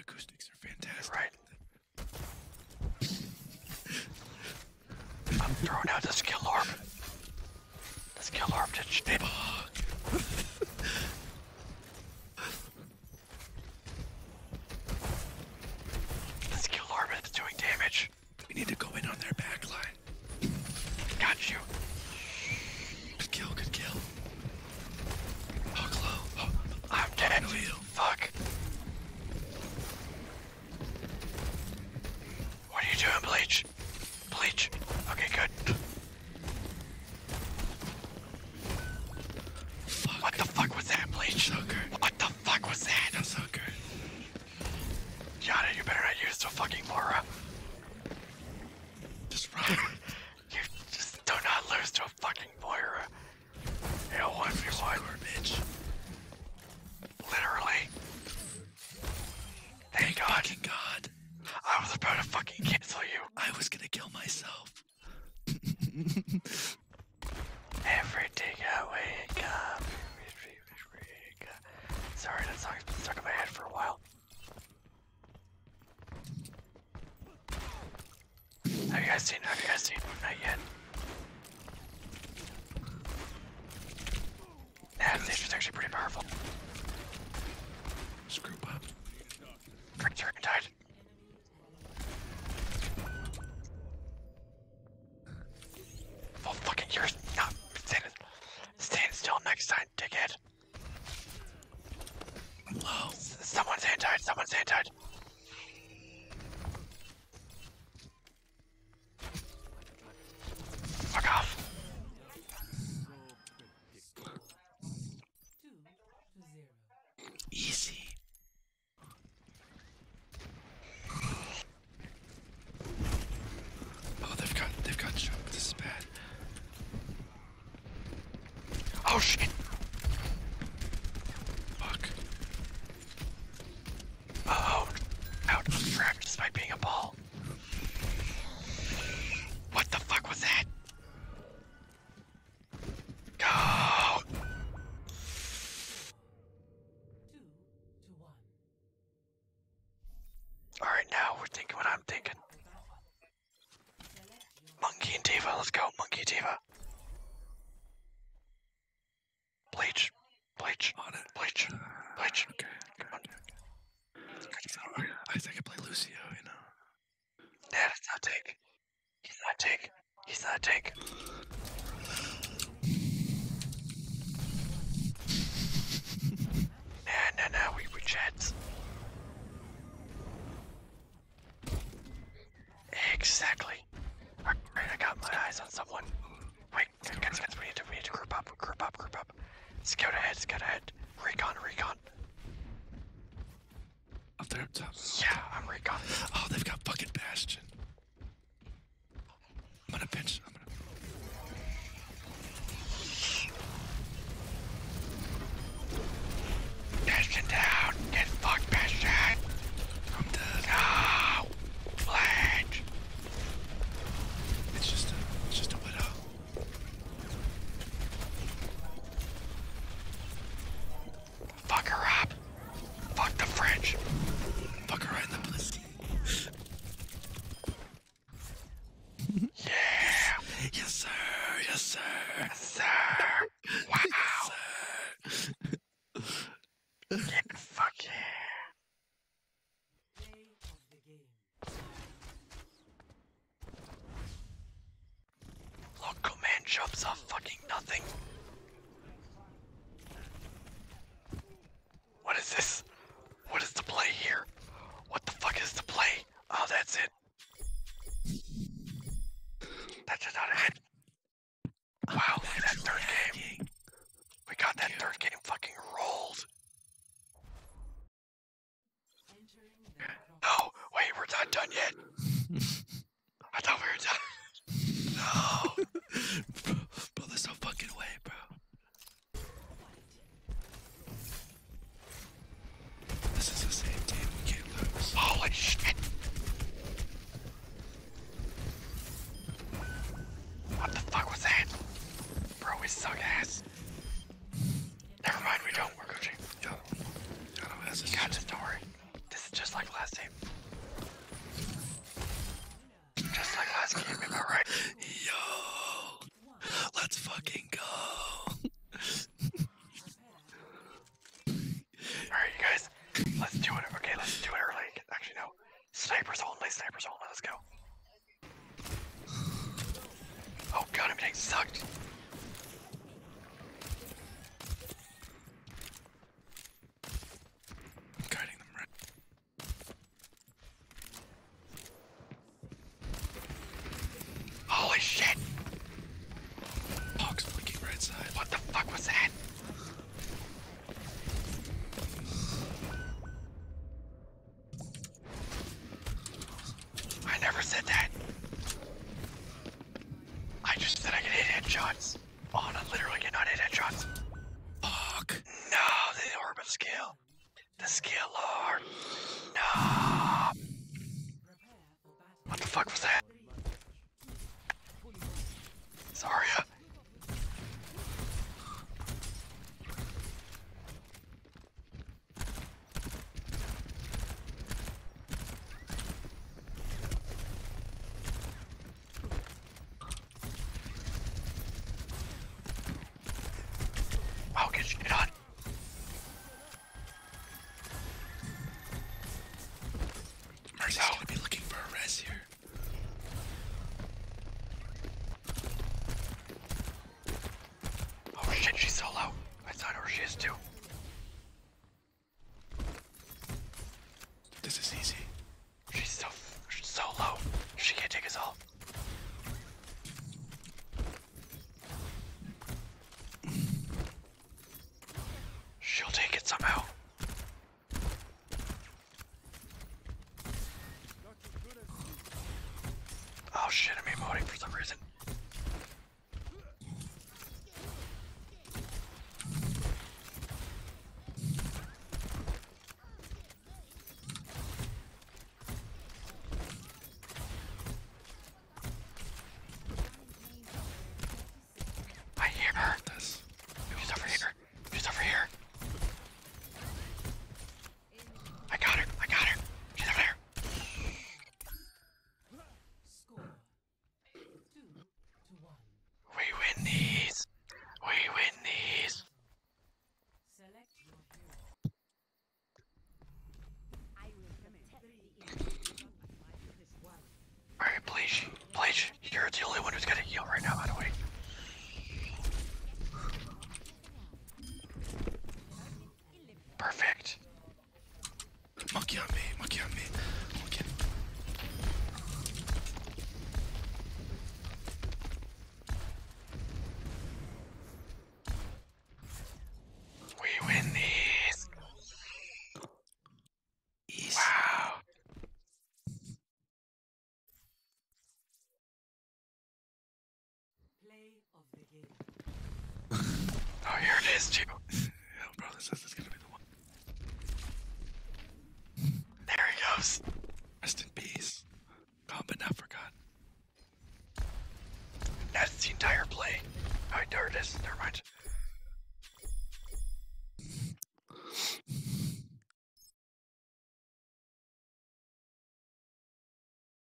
Acoustics are fantastic. Right. I'm throwing out the skill orb. The skill orb did shit. The skill orb is doing damage. We need to go in on their back line. doing, Bleach? Bleach? Every day I wake up. Sorry, that song's been stuck in my head for a while. Have you guys seen? Have you guys seen? Not yet. That stage is actually pretty powerful. what I'm thinking. Monkey and D.Va, let's go, Monkey and D.Va. Bleach, bleach, on it. bleach, bleach. Okay, okay, okay. okay. I think I play Lucio, you know. Yeah, that's not take. He's not take. He's not take. nah, nah, nah, we, we chats. Exactly. sir. Yes, sir. Yes, sir. Wow. Yes, sir. fuck yeah. Local man shops are fucking nothing. him, don't worry. This is just like last game. Just like last game, am I right? Yo! Let's fucking go! Alright, you guys, let's do it. Okay, let's do it early. Actually, no. Snipers only, snipers only, let's go. Oh god, I'm getting sucked. Shit, she's so low. I thought where she is too. This is easy. She's so she's so low. She can't take us all. She'll take it somehow. Oh shit, I'm emoting for some reason. I hear her. This. She's over here. She's over here. I got her. I got her. She's over there. Score two to one. We win these. We win these. Select your hero. I will protect the innocent. This one. Alright, Bleach. Bleach, you're the only one who's gonna heal right now, by the way. Perfect. Monkey on me. Monkey on me. Monkey. We win these. Easy. Wow. Play of the game. Oh, here it is, too. Yeah, bro, this is, this is gonna be the one. There he goes. Rest in peace. Gone but not forgotten. That's the entire play. Oh, there it is. Never mind.